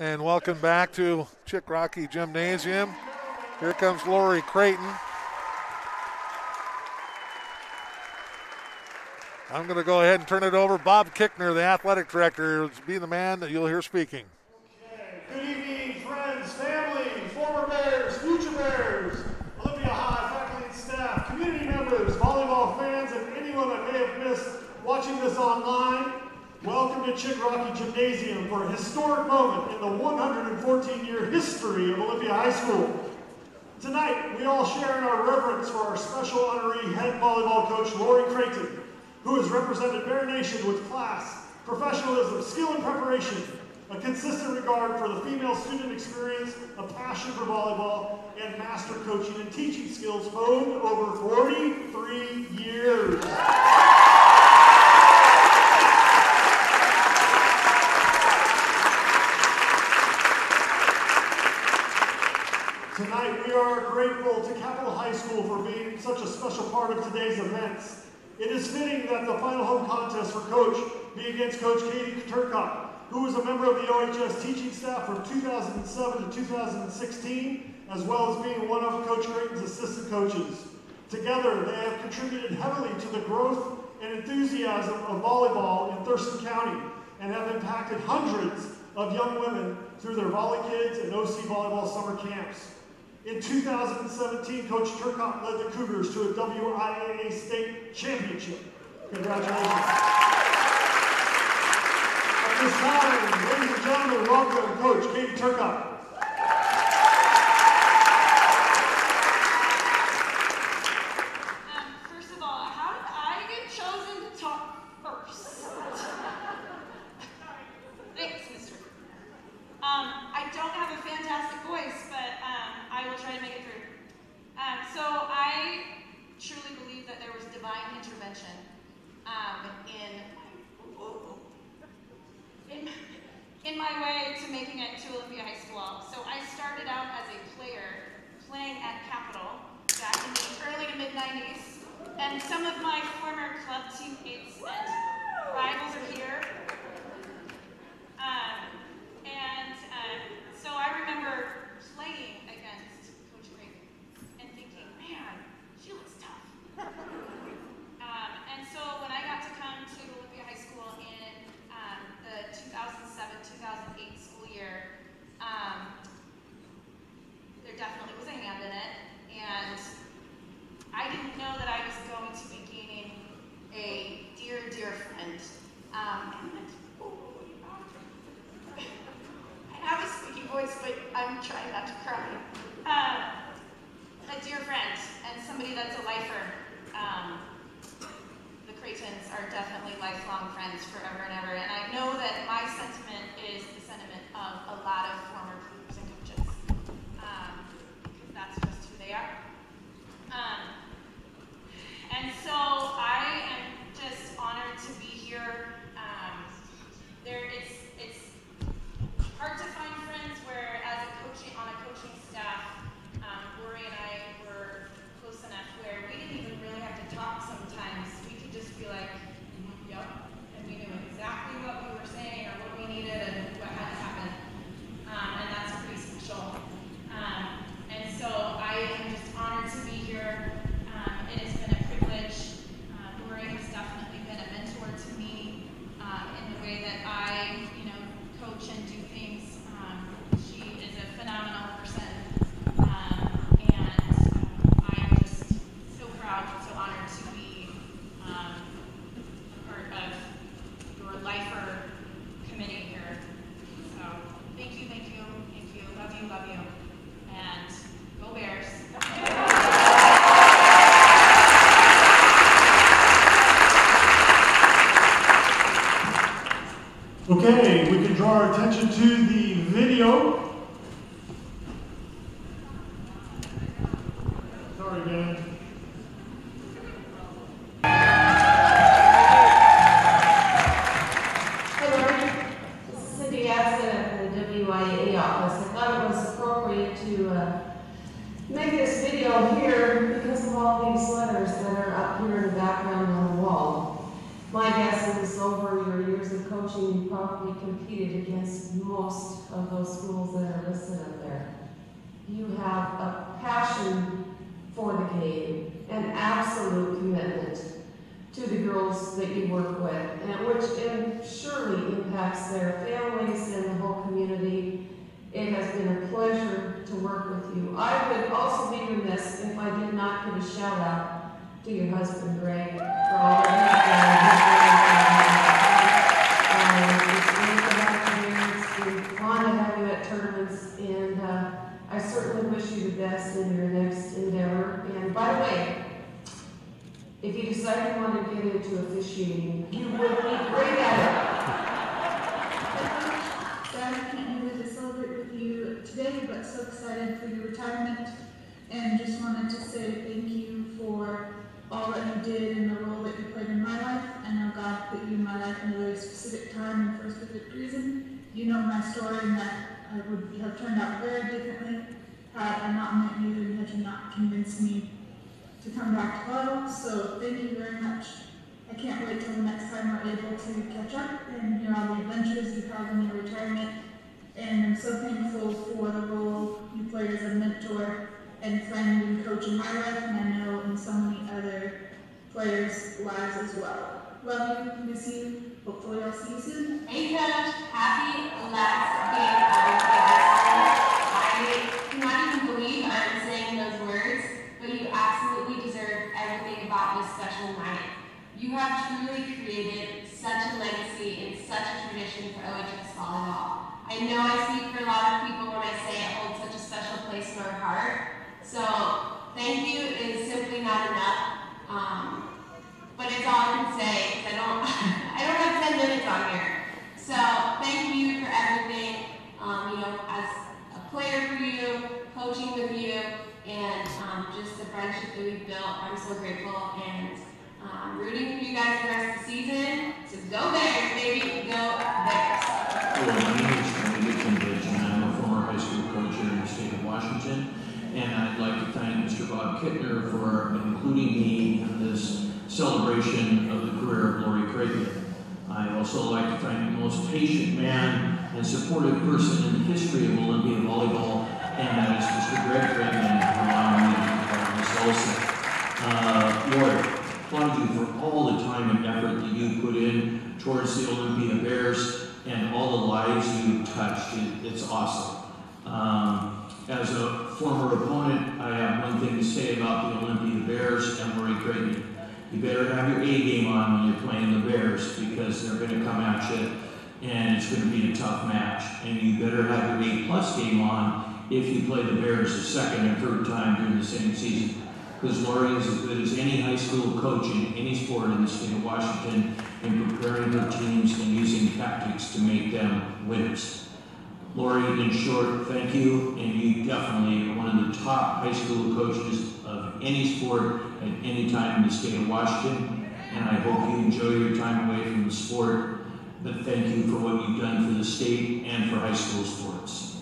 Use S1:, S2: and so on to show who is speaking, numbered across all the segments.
S1: and welcome back to Chick Rocky Gymnasium. Here comes Laurie Creighton. I'm going to go ahead and turn it over. Bob Kickner, the athletic director, will be the man that you'll hear speaking.
S2: Good evening, friends, family, former Bears, future Bears, Olympia High faculty and staff, community members, volleyball fans, and anyone that may have missed watching this online. Welcome to Chick Rocky Gymnasium for a historic moment in the 114-year history of Olympia High School. Tonight, we all share in our reverence for our special honoree head volleyball coach, Laurie Creighton, who has represented Bear Nation with class, professionalism, skill and preparation, a consistent regard for the female student experience, a passion for volleyball, and master coaching and teaching skills honed over 43 years. Tonight, we are grateful to Capital High School for being such a special part of today's events. It is fitting that the final home contest for Coach be against Coach Katie Turcotte, who was a member of the OHS teaching staff from 2007 to 2016, as well as being one of Coach Creighton's assistant coaches. Together, they have contributed heavily to the growth and enthusiasm of volleyball in Thurston County and have impacted hundreds of young women through their Volley Kids and OC Volleyball summer camps. In 2017, Coach Turcotte led the Cougars to a WIAA state championship. Congratulations. At this time, ladies and gentlemen, welcome Coach Katie Turcotte. Our attention to
S3: probably competed against most of those schools that are listed up there. You have a passion for the game, an absolute commitment to the girls that you work with, and which surely impacts their families and the whole community. It has been a pleasure to work with you. I would also be remiss if I did not give a shout out to your husband Greg for all that wish you the best in your next endeavor. And by the way, if you decide you want to get into officiating, you would be great at
S4: it. Dad, I can't to celebrate with you today, but so excited for your retirement. And just wanted to say thank you for all that you did and the role that you played in my life. And I know God put you in my life in a very specific time and for a specific reason. You know my story and that I would have turned out very differently had I not met you and had you not convinced me to come back to Puddle. So thank you very much. I can't wait till the next time we're able to catch up and hear all the adventures you have in your retirement. And I'm so thankful for the role you played as a mentor and friend and coach in my life, and I know in so many other players' lives as well. Love you, miss you. Hopefully, I'll see you soon.
S5: Hey, Coach. Happy last game of I cannot even believe I'm saying those words, but you absolutely deserve everything about this special night. You have truly created such a legacy and such a tradition for OHS volleyball. I know I speak for a lot of people when I say it holds such a special place in our heart. So thank you is simply not enough. Um, but it's all I can say I don't I don't have 10 minutes on here. So thank you for everything. Um, you know, as a player for you, coaching with you, and um, just the friendship that we've built. I'm so grateful and um, rooting for you guys the rest of the season. So go Bears, baby, go Bears.
S6: I'm a former high school coach here in the state of Washington. And I'd like to thank Mr. Bob Kickner for including me in this celebration of the career of Laurie Creighton. I'd also like to thank the most patient man and supportive person in the history of Olympia volleyball, and that is Mr. Greg Creighton, for allowing me to be part of this also. Uh, Laurie, applaud you for all the time and effort that you put in towards the Olympia Bears and all the lives you've touched. It, it's awesome. Um, as a former opponent, I have one thing to say about the Olympia Bears and Laurie Creighton. You better have your A game on when you're playing the Bears because they're going to come at you and it's going to be a tough match. And you better have your A plus game on if you play the Bears a second and third time during the same season. Because Laurie is as good as any high school coach in any sport in the state of Washington in preparing her teams and using tactics to make them winners. Laurie, in short, thank you, and you definitely are one of the top high school coaches of any sport at any time in the state of Washington, and I hope you enjoy your time away from the sport, but thank you for what you've done for the state and for high school sports.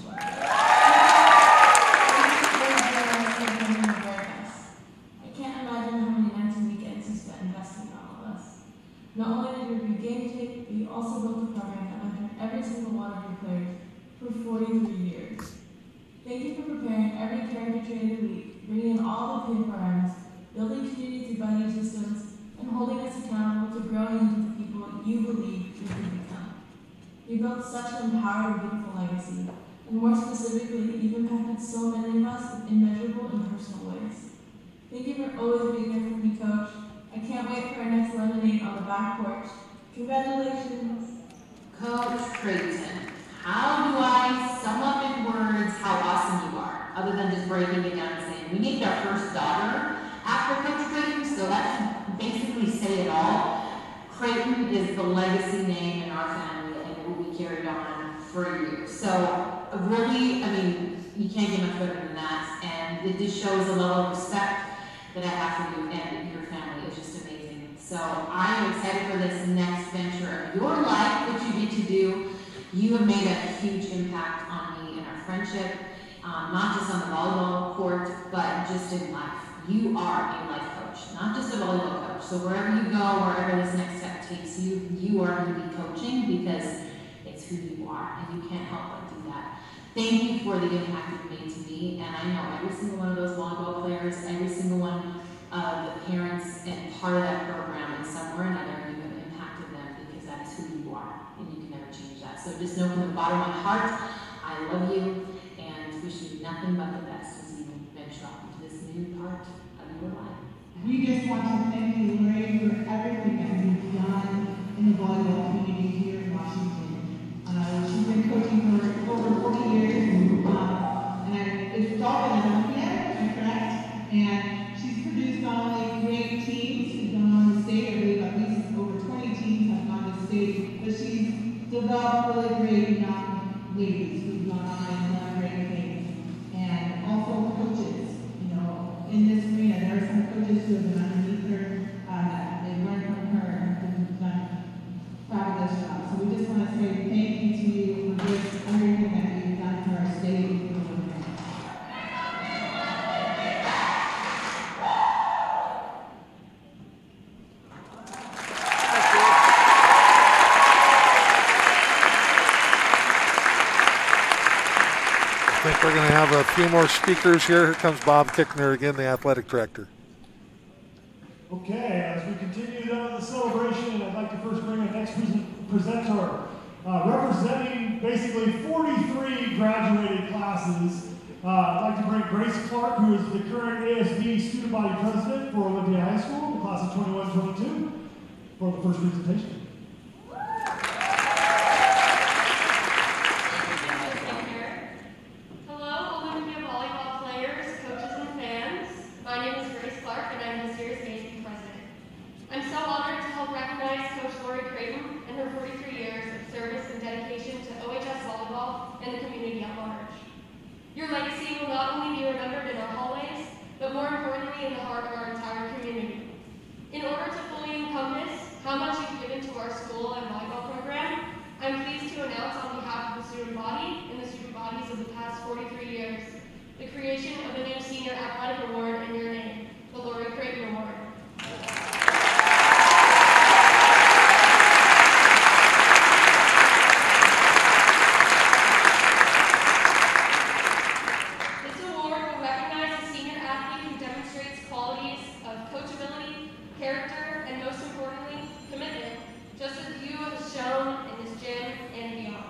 S7: Not only did game tape, but you also built a program that mentored every single one of your players for 43 years. Thank you for preparing every character training week, bringing in all the programs, building community through buddy systems, and holding us accountable to growing into the people you believe we can become. You built such an empowered, beautiful legacy, and more specifically, you've impacted so many of us in immeasurable and personal ways. Thank you for always being there for me, Coach. Can't wait for our next lemonade on the back porch. Congratulations.
S8: Coach Creighton, how do I sum up in words how awesome you are, other than just breaking it down and saying, we named our first daughter after Coach Creighton, so that should basically say it all. Creighton is the legacy name in our family and it will be carried on for years. So really, I mean, you can't get much better than that, and it just shows a level of respect that I have for you and your So I am excited for this next venture of your life that you get to do. You have made a huge impact on me and our friendship, um, not just on the volleyball court, but just in life. You are a life coach, not just a volleyball coach. So wherever you go, wherever this next step takes you, you are going to be coaching because it's who you are, and you can't help but do that. Thank you for the impact you've made to me, and I know every single one of those volleyball players, every single one of the parents and part of that program or another, you have impacted them because that is who you are, and you can never change that. So just know from the bottom of my heart, I love you and wish you nothing but the best as you venture off into this new part of your life.
S9: We just want to thank you, Ray, for everything that you've done in the volleyball community here in Washington. Uh, she's been coaching for over 40 years, and, uh, and it's all been Olympia, correct? And she's produced not only great teams developed really great young ladies who've gone
S1: more speakers here. Here comes Bob Kickner again, the athletic director.
S10: Okay, as we continue the celebration, I'd like to first bring our next present- presenter, uh, representing basically 43 graduated classes. Uh, I'd like to bring Grace Clark, who is the current ASB student body president for Olympia High School, class of 21-22, for the first presentation.
S11: Hello, Olympia volleyball players, coaches, and fans. My name is Grace Clark, and I'm this year's ASB president. I'm so honored to help recognize Coach Laurie Creighton and her 43 years of service and dedication to OHS volleyball and the community at large. Your legacy will not only be remembered in our hallways, but more importantly in the heart of our entire community. In order to fully encompass how much you've given to our school and volleyball program, I'm pleased to announce on behalf of the student body and the student bodies of the past 43 years, the creation of a new Senior Athletic Award in your name, the Laurie Creighton Award. This award will recognize a senior athlete who demonstrates qualities of coachability, character, and most importantly, commitment, just as you have shown in this gym and beyond.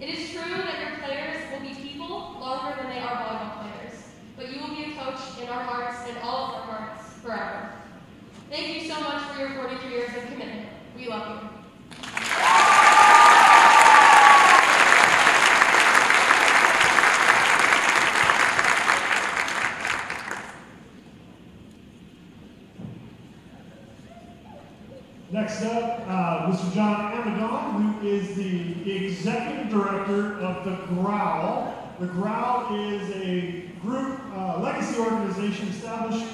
S11: It is true that your players will be people longer than they are volleyball players, but you will be a coach in our hearts and all of our hearts forever. Thank you so much for your 43 years of commitment. We love you.
S10: Next up, uh, Mr. John Amadon, who is the executive director of the Growl. The Growl is a group uh, legacy organization established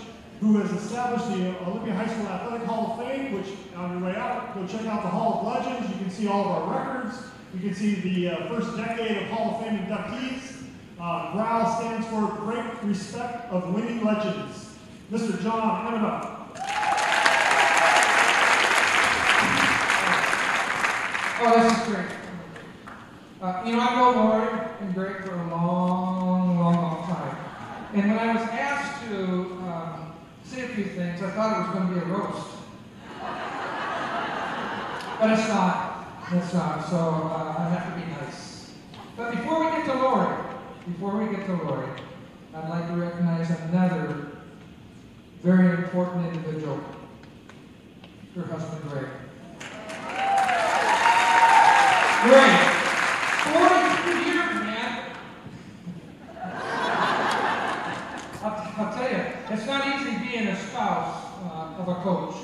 S10: who has established the Olympia High School Athletic Hall of Fame, which on your way out, go check out the Hall of Legends. You can see all of our records. You can see the uh, first decade of Hall of Fame inductees. Uh, Growl stands for Great Respect of Winning Legends. Mr. John Amadon.
S12: Oh, this is great. Uh, you know, I've Laurie and Greg for a long, long, long time. And when I was asked to um, say a few things, I thought it was going to be a roast. But it's not. It's not. So uh, I have to be nice. But before we get to Laurie, before we get to Laurie, I'd like to recognize another very important individual, her husband, Greg. Great. 43 years, man. I'll, I'll tell you, it's not easy being a spouse uh, of a coach.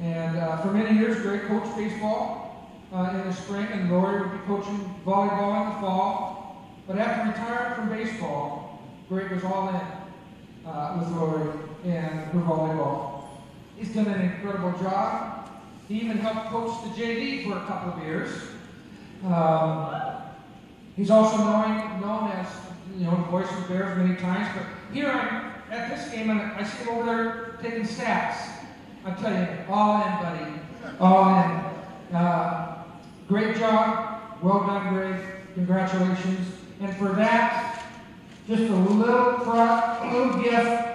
S12: And uh, for many years, Greg coached baseball uh, in the spring, and Laurie would be coaching volleyball in the fall. But after retiring from baseball, Greg was all in uh, with Laurie and her volleyball. He's done an incredible job. He even helped coach the JV for a couple of years. Um, he's also known, known as, you know, voice of Bears many times, but here I'm at this game and I see him over there taking stats. I tell you, all in, buddy. All in. Uh, great job. Well done, Greg. Congratulations. And for that, just a little, pro- little gift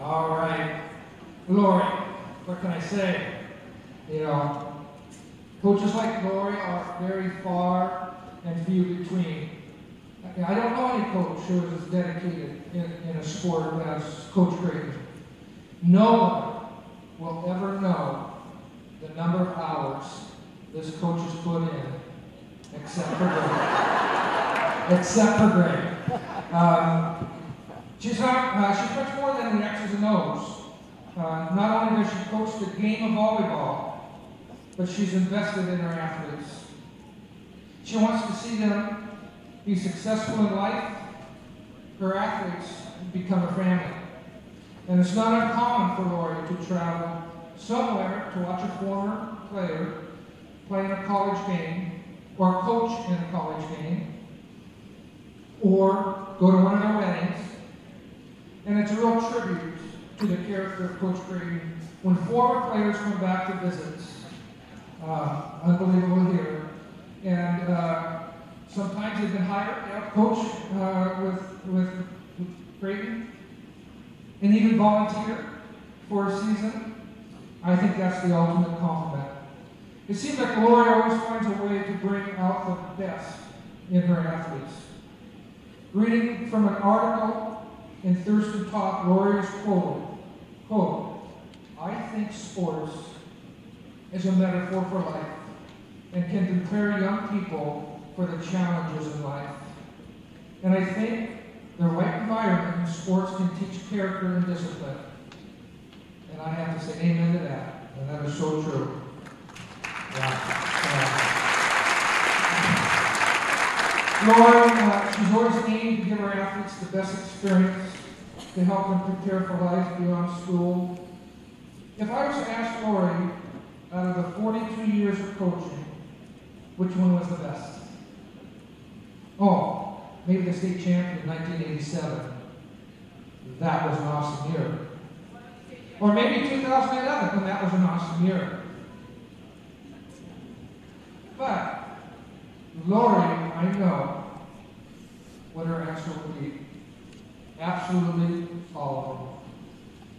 S12: All right. Laurie, what can I say? You know, coaches like Laurie are very far and few between. I I don't know who is dedicated in, in a sport as Coach Creighton. No one will ever know the number of hours this coach has put in, except for Greg. except for Greg. Um, She's not, uh, she's much more than the X's and O's. Uh, not only does she coach the game of volleyball, but she's invested in her athletes. She wants to see them be successful in life. Her athletes become a family. And it's not uncommon for Laurie to travel somewhere to watch a former player play in a college game, or coach in a college game, or go to one of their weddings. And it's a real tribute to the character of Coach Brady when former players come back to visit. Uh, unbelievable here. And uh, sometimes they've been hired help coach uh, with, with, with Creighton and even volunteer for a season. I think that's the ultimate compliment. It seems like Laurie always finds a way to bring out the best in her athletes. Reading from an article in Thurston Talk, Laurie is quoted, quote, I think sports is a metaphor for life and can prepare young people for the challenges in life. And I think the right environment in sports can teach character and discipline. And I have to say amen to that. And that is so true. Yeah. Laurie, uh, she's always aimed to give her athletes the best experience to help them prepare for life beyond school. If I was to ask Laurie, out of the 42 years of coaching, which one was the best? Oh, maybe the state champion in 1987. That was an awesome year. Or maybe 2011, and that was an awesome year. But Laurie, I know what her answer would be. Absolutely all of them.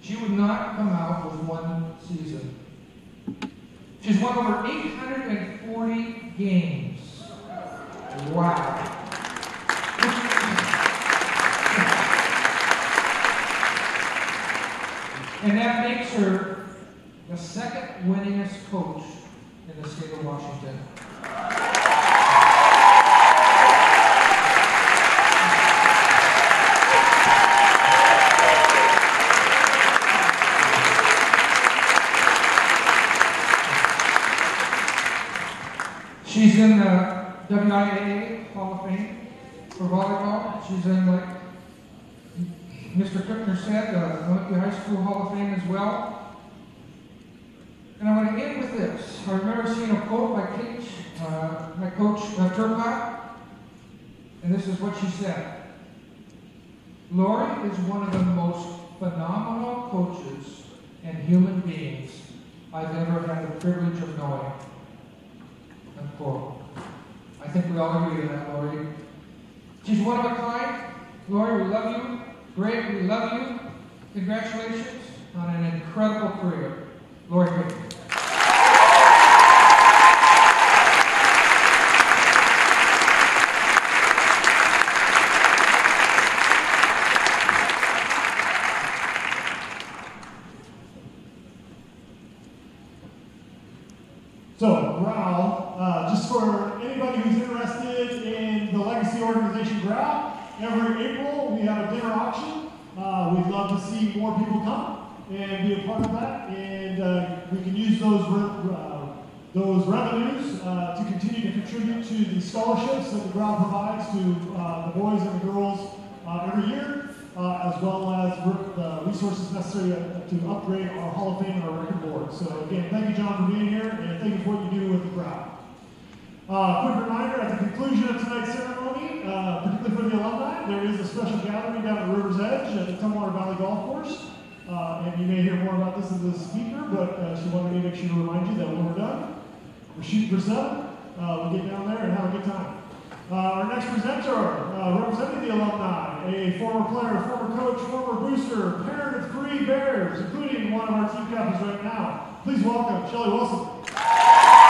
S12: She would not come out with one season. She's won over 840 games. Wow. And that makes her the second winningest coach in the state of Washington. She's in the WIAA Hall of Fame for volleyball. She's in, like Mr. Kickner said, the High School Hall of Fame as well. And I want to end with this. I remember seeing a quote by Kate, uh, my coach, uh, and this is what she said. Laurie is one of the most phenomenal coaches and human beings I've ever had the privilege of knowing. Unquote. I think we all agree to that, Laurie. She's one of a kind. Laurie, we love you. Greg, we love you. Congratulations on an incredible career. Laurie Creighton.
S10: So, Growl, uh, just for anybody who's interested in the legacy organization Growl, every April we have a dinner auction. Uh, we'd love to see more people come and be a part of that, and uh, we can use those re uh, those revenues uh, to continue to contribute to the scholarships that the Growl provides to uh, the boys and the girls every year, as well as the resources necessary to upgrade our Hall of Fame and our record board. So again, thank you, John, for being here, and thank you for what you do with the Growl. quick reminder, at the conclusion of tonight's ceremony, uh, particularly for the alumni. There is a special gathering down at River's Edge at the Tumwater Valley Golf Course. Uh, and you may hear more about this as the speaker, but uh, she wanted me to make sure to remind you that when we're done, we're shooting for seven. Uh, we'll get down there and have a good time. Uh, our next presenter, uh, representing the alumni, a former player, former coach, former booster, parent of three Bears, including one of our team captains right now. Please welcome Shelly Wilson.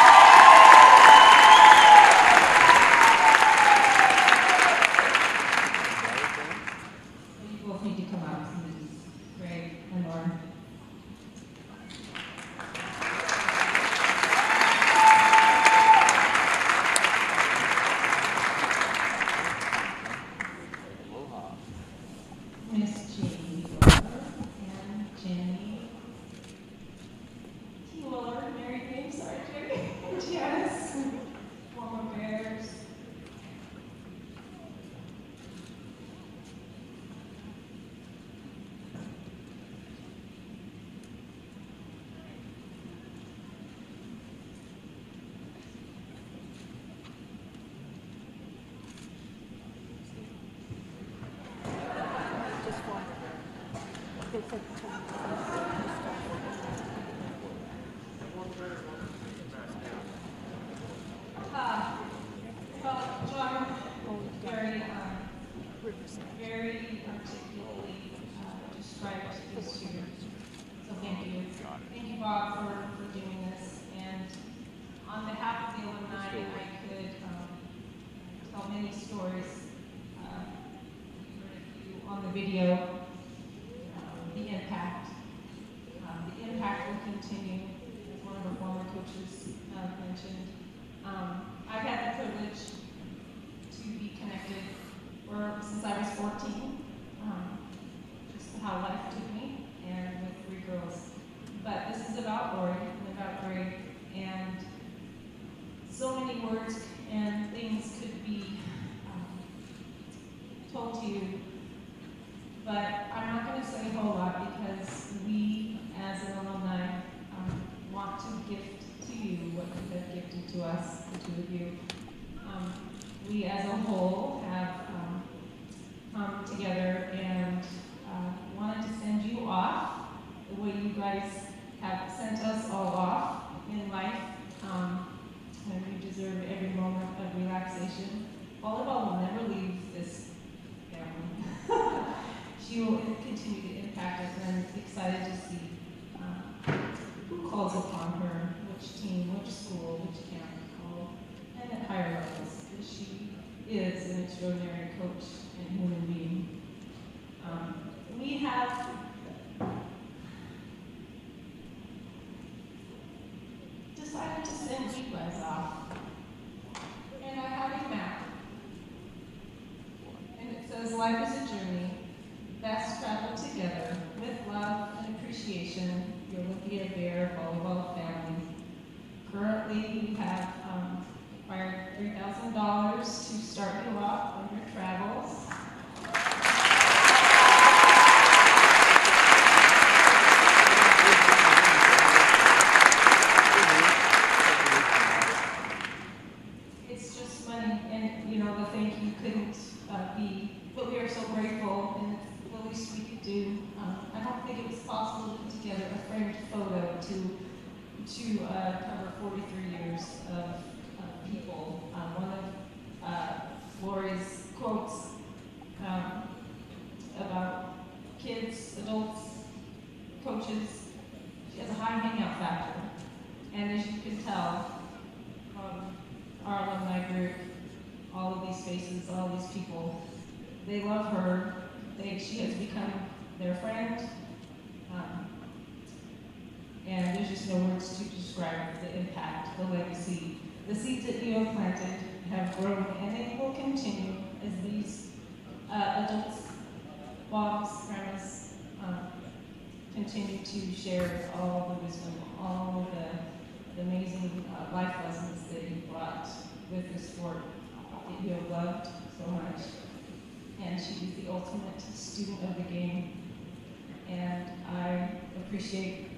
S13: story. I could um, tell many stories uh, on the video, um, the impact. Um, the impact will continue, as one of the former coaches uh, mentioned. Yes. loved so much. And she is the ultimate student of the game. And I appreciate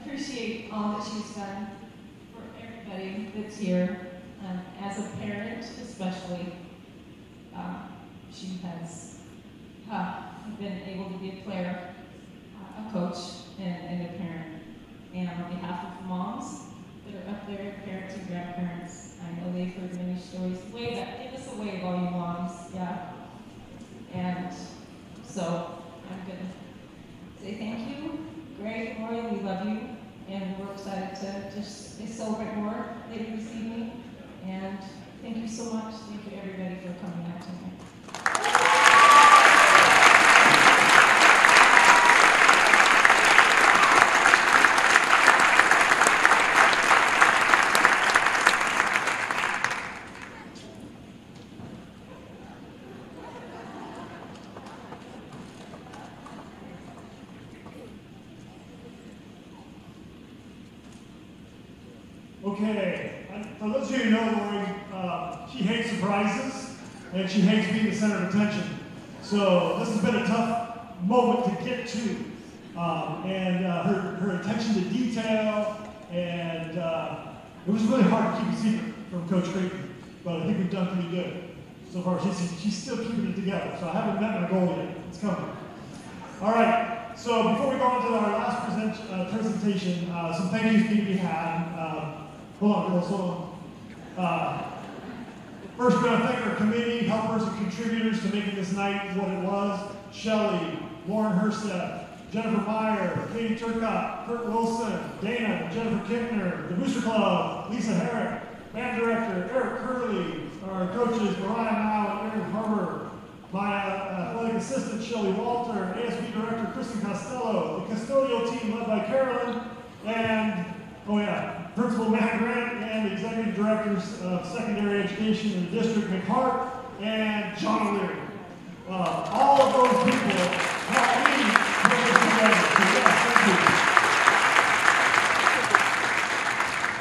S13: appreciate all that she's done for everybody that's here. Um, as a parent, especially, uh, she has uh, been able to be a player, uh, a coach, and, and a parent. And on behalf of moms, that are up there, parents and grandparents, I know they've heard many stories. Wave, give us a wave, all you moms, yeah. And so I'm gonna say thank you, Greg, Laurie, we love you, and we're excited to just celebrate more later this evening. And thank you so much. Thank you everybody for coming out tonight.
S10: Okay, and for those of you who know Laurie, uh, she hates surprises and she hates being the center of attention. So this has been a tough moment to get to. Um, and uh, her, her attention to detail, and uh, it was really hard to keep a secret from Coach Creighton, but I think we've done pretty good so far. She's, she's still keeping it together, so I haven't met my goal yet. It's coming. All right, so before we go on to our last present, uh, presentation, uh, some thank yous need to be had. Uh, hold on, girls, hold on. Uh, first, we're going to thank our committee, helpers, and contributors to making this night what it was. Shelly, Lauren Herstep, Jennifer Meyer, Katie Turcotte, Kurt Wilson, Dana, Jennifer Kittner, the Booster Club, Lisa Herrick, Band Director Eric Curley, our coaches Mariah Mao and Aaron Harber, my uh, athletic assistant Shelly Walter, ASB Director Kristen Costello, the custodial team led by Carolyn, and, oh yeah, Principal Matt Grant, and Executive Directors of Secondary Education in the District, McHart, and John O'Leary. Uh, all of those people helped me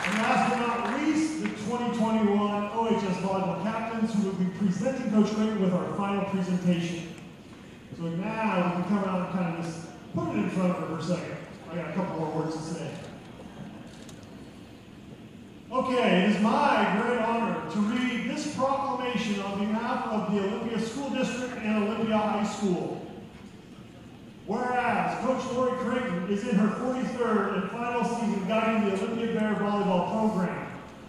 S10: And last but not least, the 2021 OHS volleyball captains who will be presenting Coach Creighton with our final presentation. So now we can come out and kind of just put it in front of her for a second. I got a couple more words to say. Okay, it is my great honor to read this proclamation on behalf of the Olympia School District and Olympia High School. Whereas Coach Laurie Creighton is in her 43rd and final season guiding the Olympia Bear volleyball program.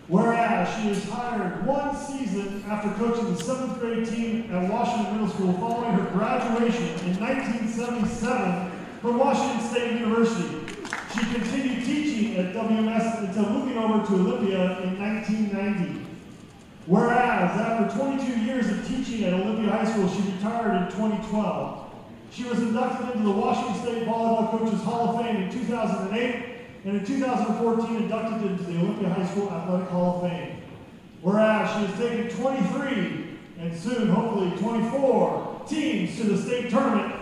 S10: Whereas she is hired one season after coaching the seventh grade team at Washington Middle School following her graduation in 1977 from Washington State University. She continued teaching at WMS until moving over to Olympia in 1990. Whereas after 22 years of teaching at Olympia High School, she retired in 2012. She was inducted into the Washington State Volleyball Coaches Hall of Fame in 2008 and in 2014 inducted into the Olympia High School Athletic Hall of Fame. Whereas she has taken 23 and soon hopefully 24 teams to the state tournament,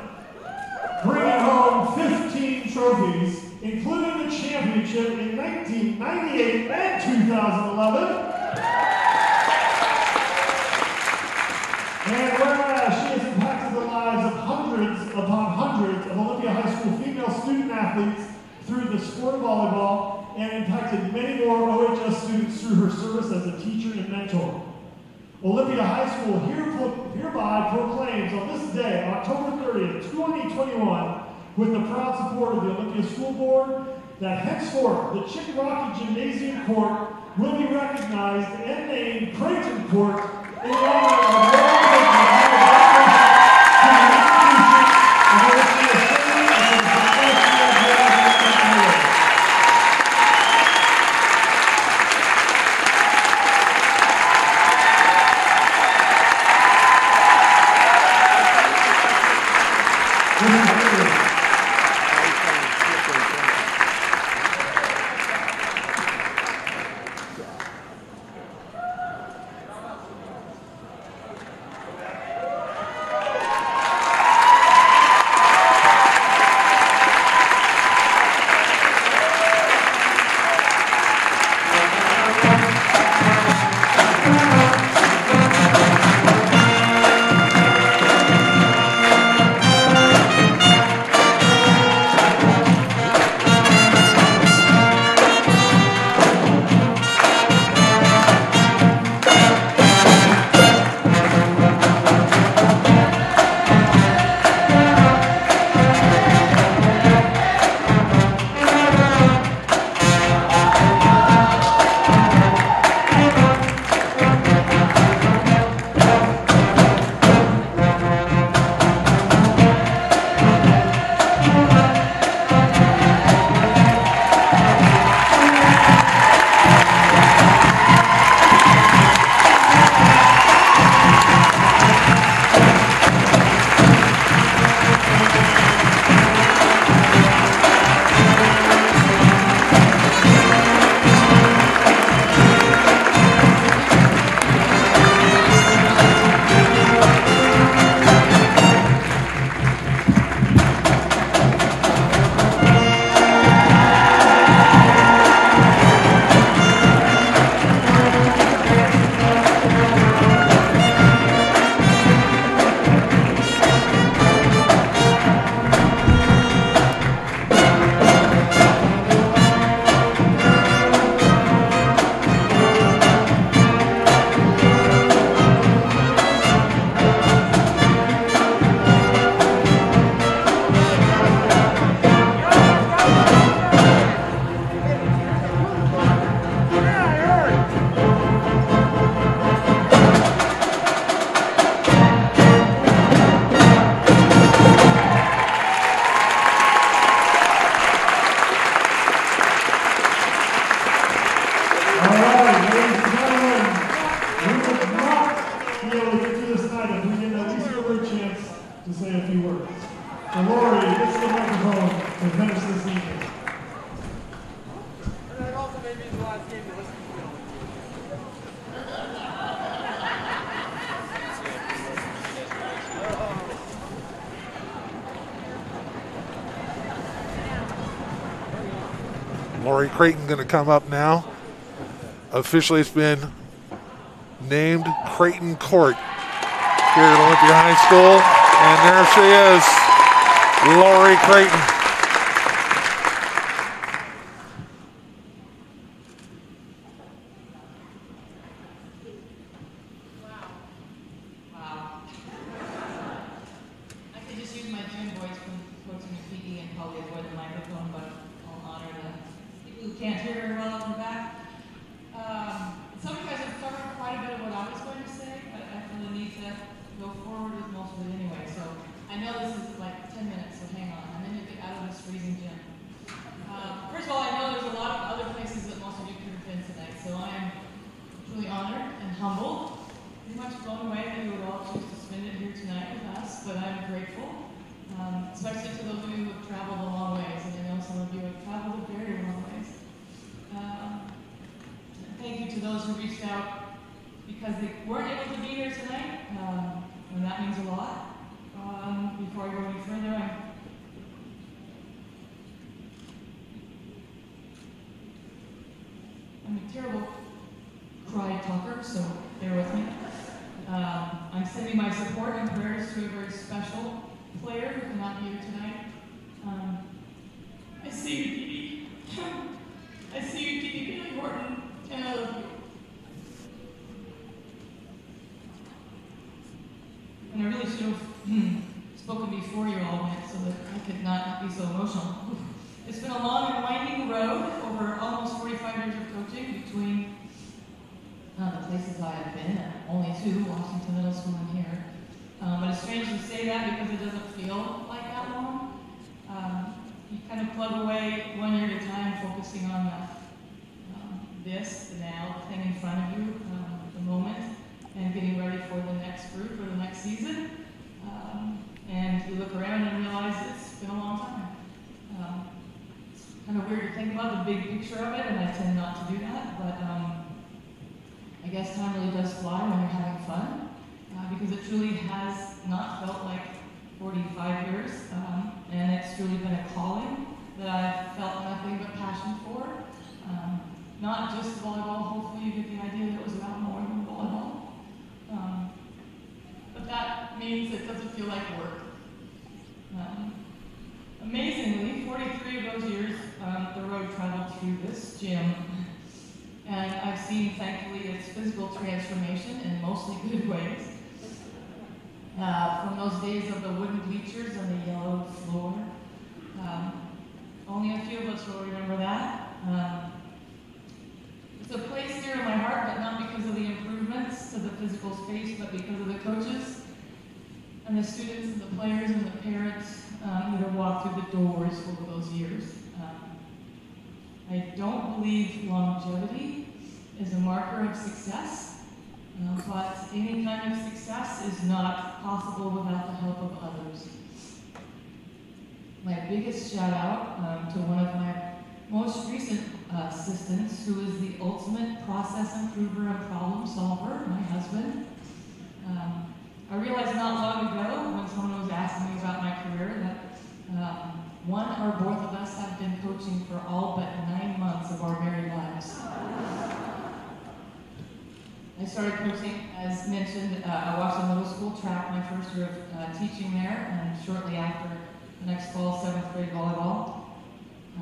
S10: bringing home 15 trophies, including the championship in 1998 and 2011. And whereas she has impacted the lives of hundreds upon hundreds of Olympia High School female student athletes through the sport of volleyball and impacted many more OHS students through her service as a teacher and mentor. Olympia High School hereby proclaims on this day, October 30th, 2021, with the proud support of the Olympia School Board, that henceforth the Chickarocky Gymnasium Court will be recognized and named Creighton Court in honor of
S1: Creighton going to come up now. Officially, it's been named Creighton Court here at Olympia High School. And there she is, Laurie Creighton.
S14: Wow. I could just use my gym voice from coaching PE and probably avoid the microphone, but I'll honor the people who can't hear very well in the back. Um, some of you guys have covered quite a bit of what I was going to say, but I feel the need to go forward with most of it anyway. So I know this is like 10 minutes, so hang on, and then you get out of this freezing gym. Uh, first of all, I know there's a lot of other places that most of you could have been tonight, so I am truly honored and humbled pretty much blown away that you would all choose to spend it here tonight with us, but I'm grateful, um, especially to those of you who have traveled a long ways, and I know some of you have traveled a very long ways. Um, thank you to those who reached out because they weren't able to be here tonight, um, and that means a lot. Um, before I go any further, I'm I'm a terrible cry talker, so bear with me. Um, I'm sending my support and prayers to a very special player who cannot be here tonight. Um, I see you, Dee. I see you, Dee Dee Bailey Horton, and I love you. And I really should have hmm, spoken before you all went so that I could not be so emotional. It's been a long and winding road over almost 45 years of coaching between uh, the places I have been, and only two, Washington Middle School and here. Um, but it's strange to say that because it doesn't feel like that long. Um, you kind of plug away one year at a time, focusing on the, um, this, the now, the thing in front of you, um, the moment, and getting ready for the next group or the next season. Um, and you look around and realize it's been a long time. Um, it's kind of weird to think about the big picture of it, and I tend not to do that, but I guess time really does fly when you're having fun, uh, because it truly has not felt like 45 years, um, and it's truly been a calling that I've felt nothing but passion for. Um, not just volleyball, hopefully you get the idea that it was about more than volleyball. Um, but that means it doesn't feel like work. Um, amazingly, 43 of those years, um, the road traveled through this gym and I've seen, thankfully, its physical transformation in mostly good ways. Uh, from those days of the wooden bleachers and the yellow floor. Um, only a few of us will remember that. Um, it's a place dear in my heart, but not because of the improvements to the physical space, but because of the coaches and the students and the players and the parents um, that have walked through the doors over those years. I don't believe longevity is a marker of success, uh, but any kind of success is not possible without the help of others. My biggest shout out um, to one of my most recent uh, assistants, who is the ultimate process improver and problem solver, my husband. Um, I realized not long ago when someone was asking me about my career that um, one or both of us have been coaching for all but nine months of our married lives. I started coaching, as mentioned, uh, I watched the middle school track my first year of uh, teaching there, and shortly after, the next fall, seventh grade volleyball.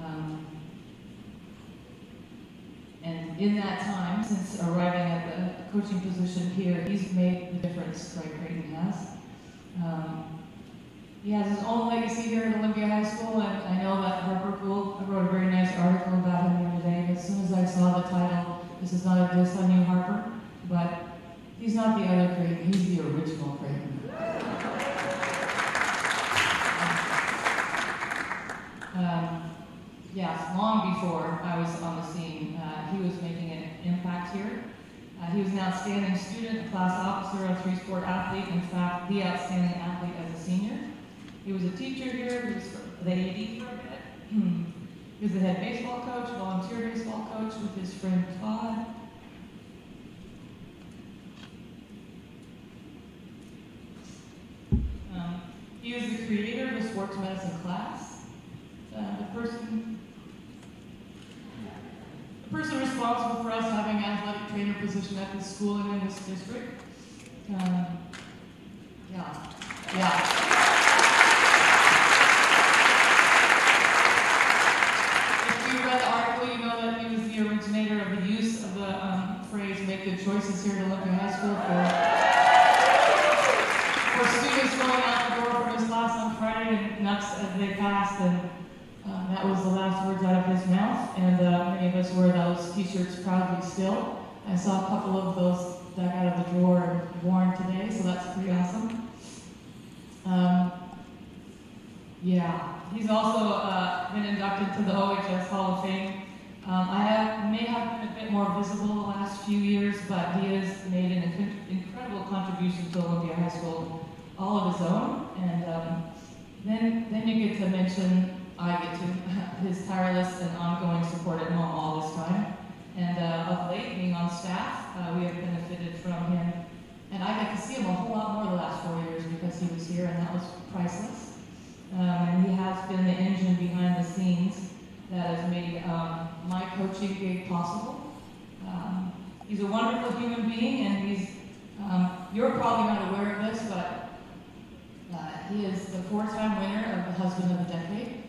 S14: Um, and in that time, since arriving at the coaching position here, he's made the difference Greg Creighton has. Um, he has his own legacy here at Olympia High School, and I know that Harper Gould wrote a very nice article about him the other day. As soon as I saw the title, this is not a diss on you, Harper, but he's not the other Creighton, he's the original Creighton. Um, yes, long before I was on the scene, uh, he was making an impact here. Uh, he was an outstanding student, a class officer, a three-sport athlete, in fact, the outstanding athlete as a senior. He was a teacher here, he was the AD for a bit. he was the head baseball coach, volunteer baseball coach with his friend Todd. Um, he is the creator of the sports medicine class. Uh, the person the person responsible for us having an athletic trainer position at this school and in this district. Um, yeah, yeah. If you read the article, you know that he was the originator of the use of the um, phrase "make good choices" here at Olympia High School for for students going out the door from his class on Friday and nuts as they passed and. Um, that was the last words out of his mouth, and uh, many of us wear those T-shirts proudly still. I saw a couple of those dug out of the drawer and worn today, so that's pretty awesome. Um, yeah, he's also uh, been inducted to the OHS Hall of Fame. Um, I have, may have been a bit more visible the last few years, but he has made an inc- incredible contribution to Olympia High School, all of his own. And um, then, then you get to mention I get to his tireless and ongoing support at home all this time. And uh, of late, being on staff, uh, we have benefited from him. And I got to see him a whole lot more the last four years because he was here, and that was priceless. Um, and he has been the engine behind the scenes that has made um, my coaching gig possible. Um, he's a wonderful human being, and he's, um, you're probably not aware of this, but uh, he is the four-time winner of the Husband of the Decade.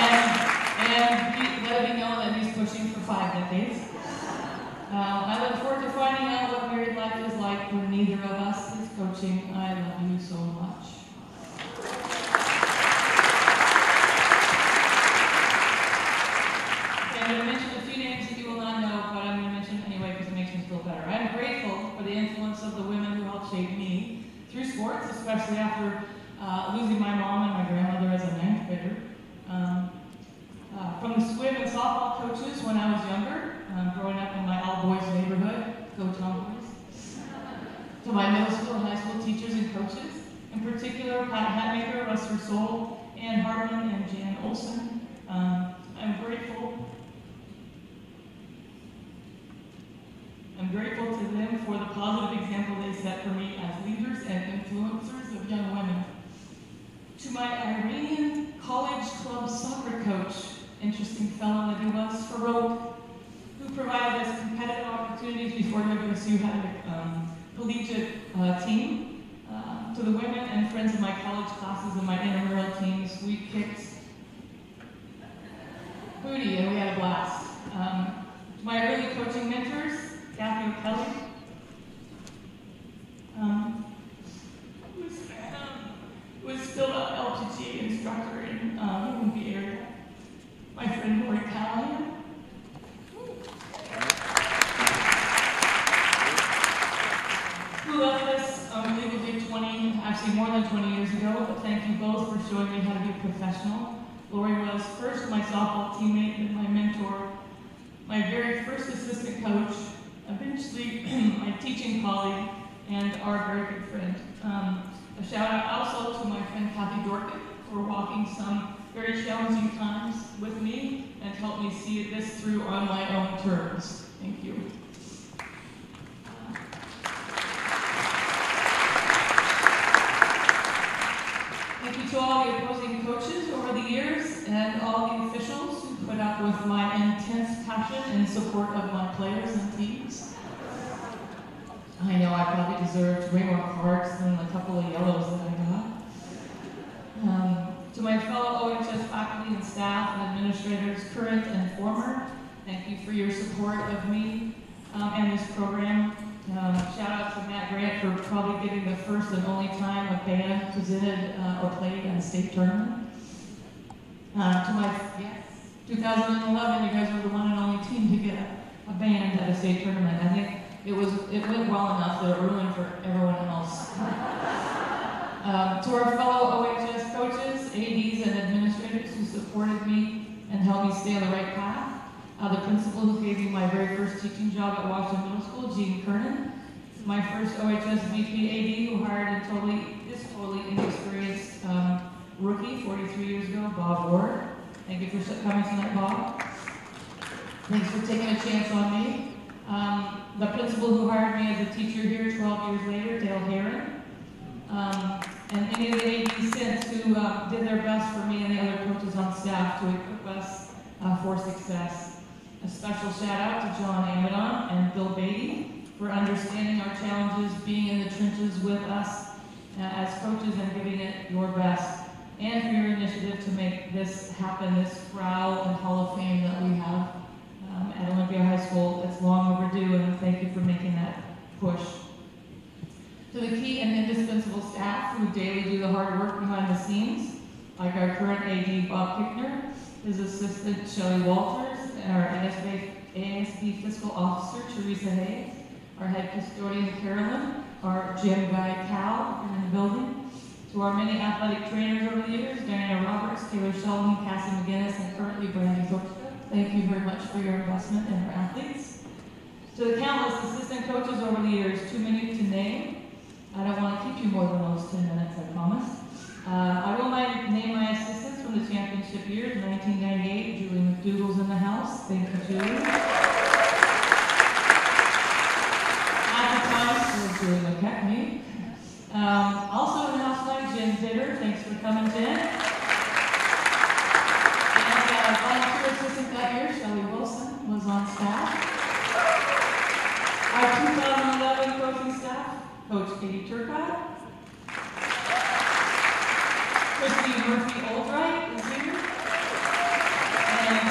S14: And, and he, be known that he's pushing for five decades. Uh, I look forward to finding out what married life is like when neither of us is coaching. I love you so much. Okay, I'm going to mention a few names that you will not know, but I'm going to mention anyway because it makes me feel better. I'm grateful for the influence of the women who helped shape me through sports, especially after uh, losing my mom and my grandmother as a ninth grader. Um, uh, from the swim and softball coaches when I was younger, um, growing up in my all-boys neighborhood, go tomboys, to my middle school and high school teachers and coaches, in particular Pat Hatmaker, Russ Soul, Ann Hartman, and Jan Olson. Um, I'm grateful. I'm grateful to them for the positive example they set for me as leaders and influencers of young women. To my Iranian college club soccer coach, interesting fellow that he was, Farouk, who provided us competitive opportunities before WSU had a um, collegiate uh, team. Uh, to the women and friends of my college classes and my intramural teams, we kicked booty and we had a blast. Um, to my early coaching mentors, Kathy O'Kelly, um, was, um, was still an LPG instructor in um, the area. My friend Lori Callahan. Who left us um, Legal Day 20, actually more than 20 years ago, but thank you both for showing me how to be professional. Lori was first my softball teammate and my mentor, my very first assistant coach, eventually my teaching colleague, and our very good friend. Um, a shout out also to my friend Kathy Dorkin for walking some very challenging times with me and me see this through on my own terms. Thank you. Thank you to all the opposing coaches over the years and all the officials who put up with my intense passion in support of my players and teams. I know I probably deserved way more cards than a couple of yellows that I got. Um, to my fellow OHS faculty and staff and administrators, current and former, thank you for your support of me um, and this program. Um, shout out to Matt Grant for probably getting the first and only time a band presented uh, or played in a state tournament. Uh, to my yes, 2011, you guys were the one and only team to get a, a band at a state tournament. I think it was it went well enough that it ruined for everyone else. um, to our fellow OHS coaches, ADs, and administrators who supported me and helped me stay on the right path. Uh, the principal who gave me my very first teaching job at Washington Middle School, Gene Kernan. My first OHS VP AD who hired a totally, this totally inexperienced um, rookie 43 years ago, Bob Ward. Thank you for coming tonight, Bob. Thanks for taking a chance on me. Um, the principal who hired me as a teacher here 12 years later, Dale Heron. Um, and any of the ADs since who uh, did their best for me and the other coaches on staff to equip us uh, for success. A special shout out to John Amadon and Bill Beatty for understanding our challenges, being in the trenches with us uh, as coaches and giving it your best, and for your initiative to make this happen, this Frau and Hall of Fame that we have um, at Olympia High School. It's long overdue, and thank you for making that push. To the key and indispensable staff who daily do the hard work behind the scenes, like our current AD Bob Kickner, his assistant Shelley Walters, and our ASB, ASB fiscal officer Teresa Hayes, our head custodian Carolyn, our gym guy Cal in the building, to our many athletic trainers over the years, Diana Roberts, Taylor Sheldon, Cassie McGinnis, and currently Brandy Thorpe. Thank you very much for your investment in our athletes. To the countless assistant coaches over the years, too many to name. I don't want to keep you more than those 10 minutes, I promise. Uh, I will name my assistants from the championship years, 1998, Julie McDougall's in the house. Thank you, Julie. At the time, Julie McKechnie. Um, also in the house tonight, Jen Zitter. Thanks for coming, Jen. And uh, volunteer assistant that year, Shelley Wilson, was on staff. Our 2011 coaching staff, Coach Katie Turcotte. Christy Murphy Oldright is here. And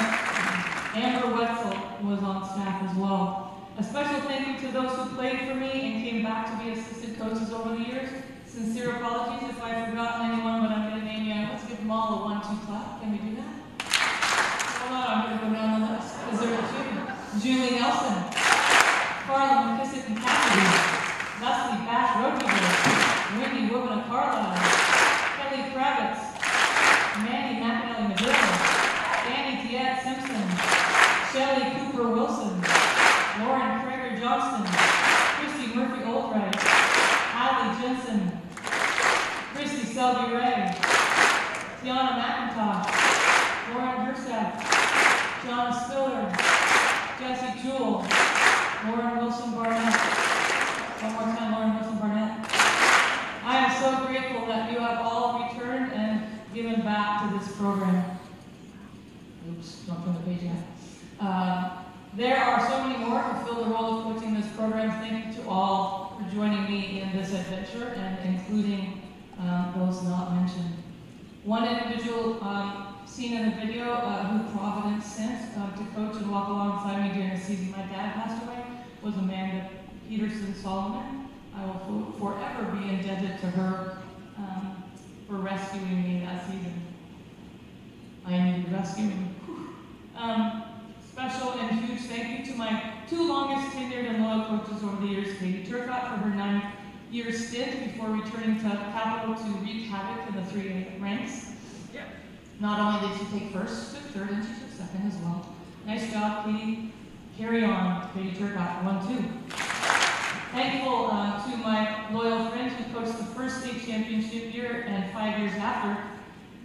S14: Amber Wetzel was on staff as well. A special thank you to those who played for me and came back to be assistant coaches over the years. Sincere apologies if I've forgotten anyone, but I'm going to name you. Let's give them all a one-two clap. Can we do that? Hold on, I'm going to go down the list. Is there a two? Julie Nelson, Carla McKissick and Cassidy. Leslie Bash Rotiger, Wendy Woman of Carlisle, Kelly Kravitz, Mandy McAnally McGill, Danny Tiet Simpson, Shelly Cooper Wilson, Lauren Krager Johnston, Christy Murphy Oldright, Allie Jensen, Christy Selby Ray, Tiana McIntosh, Lauren Herseth, John Spiller, Jesse Jewell, Lauren Wilson Barnett, one more time, Lauren Wilson Barnett. I am so grateful that you have all returned and given back to this program. Oops, don't turn the page yet. Uh, there are so many more who fill the role of coaching this program. Thank you to all for joining me in this adventure and including um, those not mentioned. One individual um, seen in the video uh, who Providence sent uh, to coach and walk alongside me during the season my dad passed away was Amanda Peterson Solomon. I will forever be indebted to her um, for rescuing me that season. I needed rescuing. Um, special and huge thank you to my two longest tenured and loyal coaches over the years, Katie Turcotte for her nine-year stint before returning to Capital to wreak havoc in the 3A ranks. Not only did she take first, took third, and she took second as well. Nice job, Katie. Carry on, Katie Turcotte, one, two. Thankful uh, to my loyal friend who coached the first state championship year and five years after,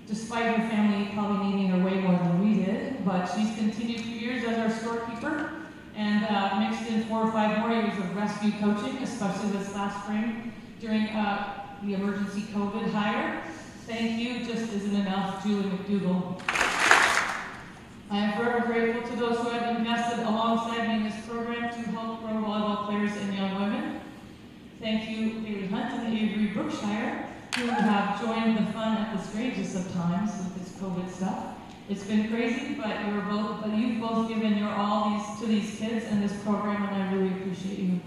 S14: despite her family probably needing her way more than we did. But she's continued for years as our storekeeper and uh, mixed in four or five more years of rescue coaching, especially this last spring during uh, the emergency COVID hire. Thank you just isn't enough, Julie McDougall. I am forever grateful to those who have invested alongside me in this program to help grow volleyball players and young women. Thank you, Bailey Hunt and Avery Brookshire, who have joined the fun at the strangest of times with this COVID stuff. It's been crazy, but you're both, but you've both given your all these to these kids and this program, and I really appreciate you.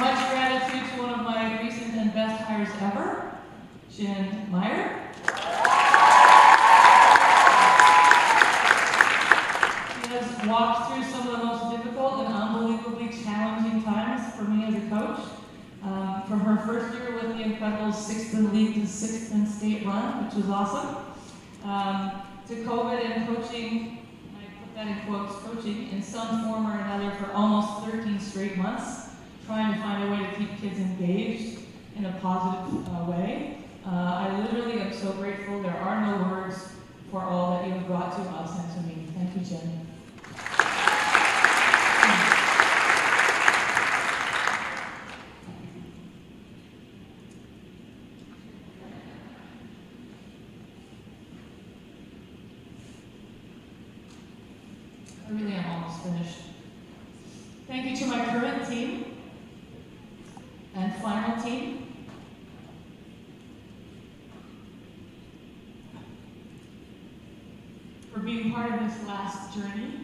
S14: Much gratitude to one of my recent and best hires ever, Jen Meyer. She has walked through some of the most difficult and unbelievably challenging times for me as a coach. Um, from her first year with me pretty incredible sixth in league to sixth in state run, which was awesome. Um, to COVID and coaching, I put that in quotes, coaching in some form or another for almost 13 straight months, trying to find a way to keep kids engaged in a positive uh, way. Uh, I literally am so grateful. There are no words for all that you have brought to us and to me. Thank you, Jen. I really am almost finished. Thank you to my current team and final team. For this last journey.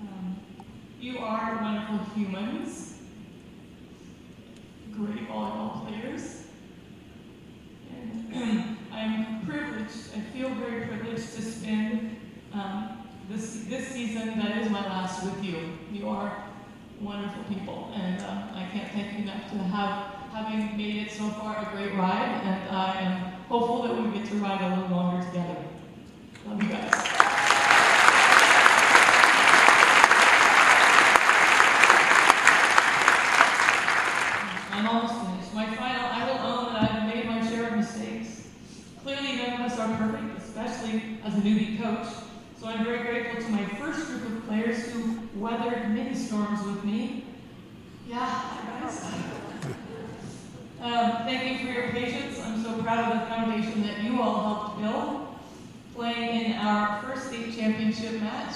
S14: Um, you are wonderful humans, great volleyball players, and I'm privileged, I feel very privileged to spend um, this, this season that is my last with you. You are wonderful people, and um, I can't thank you enough to have having made it so far a great ride, and I am hopeful that we get to ride a little longer together. Love you guys. I'm almost finished. My final, I will own that I've made my share of mistakes. Clearly, none of us are perfect, especially as a newbie coach. So I'm very grateful to my first group of players who storms with me. Yeah, guys. Um, thank you for your patience. I'm so proud of the foundation that you all helped build. Playing in our first state championship match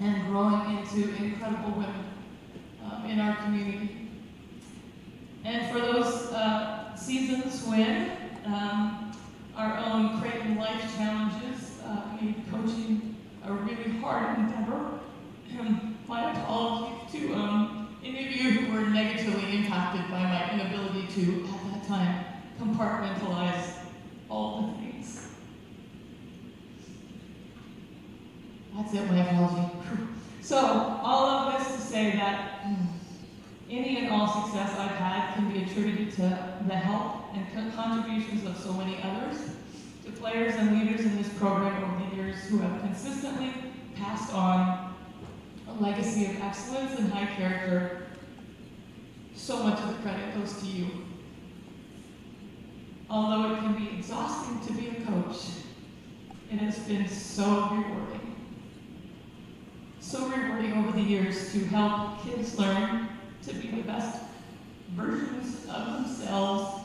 S14: and growing into incredible women um, in our community. And for those uh, seasons when um, our own Creighton Life Challenges uh, made coaching a really hard endeavor, my apologies to um, any of you who were negatively impacted by my inability to, at that time, compartmentalize all the things. That's it, my apology. So, all of this to say that mm, any and all success I've had can be attributed to the help and contributions of so many others, to players and leaders in this program over the years who have consistently passed on legacy of excellence and high character. So much of the credit goes to you. Although it can be exhausting to be a coach, it has been so rewarding. So rewarding over the years to help kids learn to be the best versions of themselves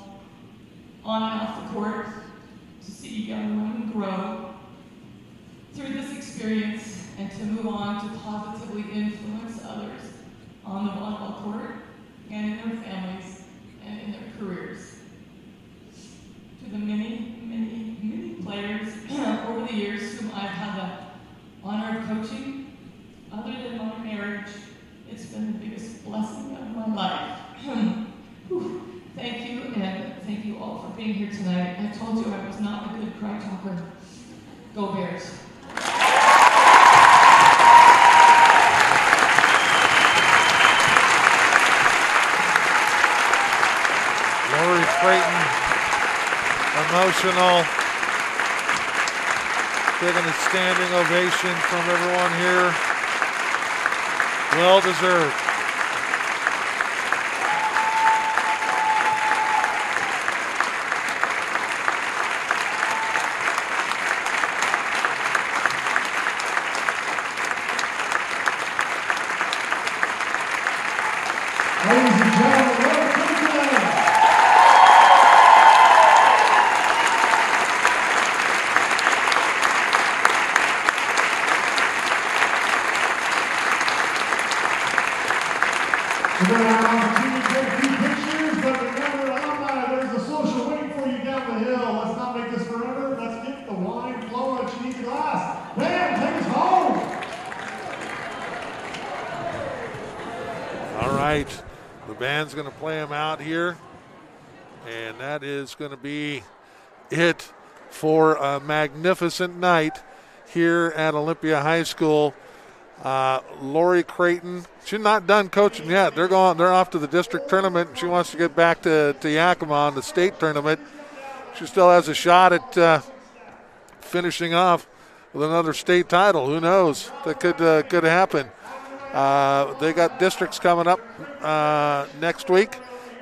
S14: on and off the court, to see young women grow through this experience and to move on to positively influence others on the volleyball court and in their families and in their careers. To the many, many, many players over the years whom I've had the honor of coaching, other than my marriage, it's been the biggest blessing of my life. Whew. thank you, and thank you all for being here tonight. I told you I was not a good cry talker. Go Bears.
S1: Laurie Creighton, emotional. Taking a standing ovation from everyone here. Well deserved.
S10: Ladies and gentlemen, Laurie Creighton. We're going to have opportunity to take a few pictures, but remember, alumni, there's a social waiting for you down the hill. Let's not make this forever. Let's get the wine flowing. She needs a glass. Bam, take us home.
S1: All The band's going to play them out here. And that is going to be it for a magnificent night here at Olympia High School. Uh, Laurie Creighton, she's not done coaching yet. They're going. They're off to the district tournament. She wants to get back to, to Yakima on the state tournament. She still has a shot at uh, finishing off with another state title. Who knows? That could uh, could happen. Uh, they got districts coming up uh, next week,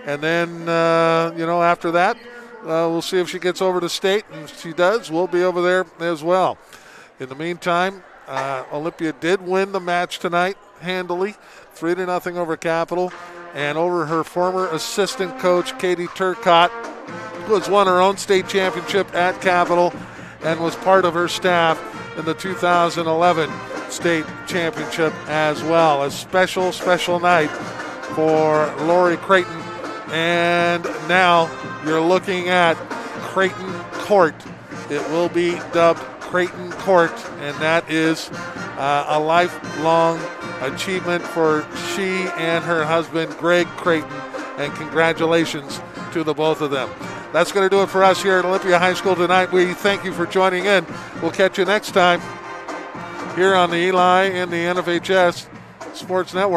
S1: and then uh, you know after that, uh, we'll see if she gets over to state, and if she does, we'll be over there as well. In the meantime, uh, Olympia did win the match tonight handily, three to nothing over Capital, and over her former assistant coach Katie Turcotte, who has won her own state championship at Capital, and was part of her staff in the 2011 state championship as well. A special, special night for Laurie Creighton. And now you're looking at Creighton Court. It will be dubbed Creighton Court, and that is uh, a lifelong achievement for she and her husband, Greg Creighton. And congratulations to the both of them. That's going to do it for us here at Olympia High School tonight. We thank you for joining in. We'll catch you next time here on the Eli and the NFHS Sports Network.